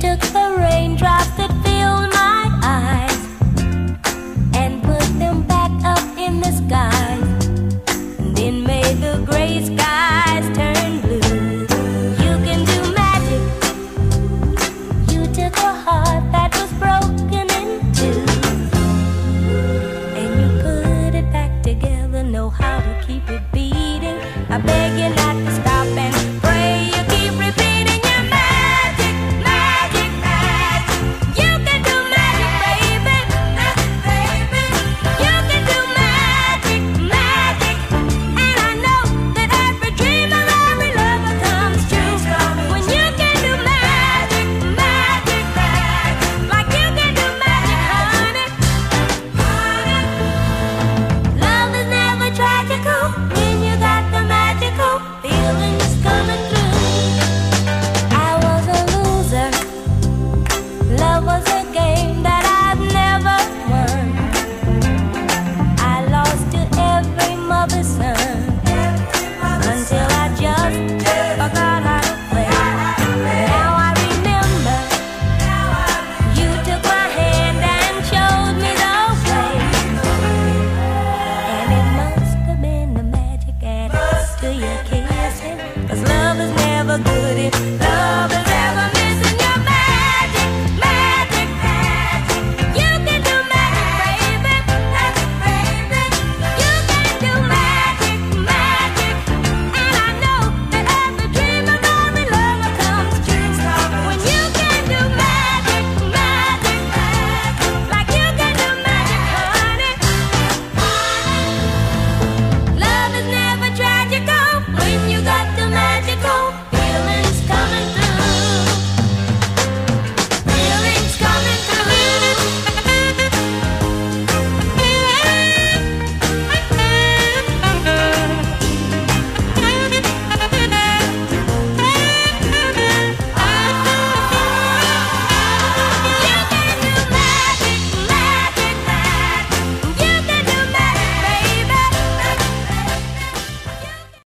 took the raindrops that filled my eyes and put them back up in the sky. Then made the gray skies turn blue. You can do magic. You took a heart that was broken in two and you put it back together. Know how to keep it beating. I beg you not to stop. never could.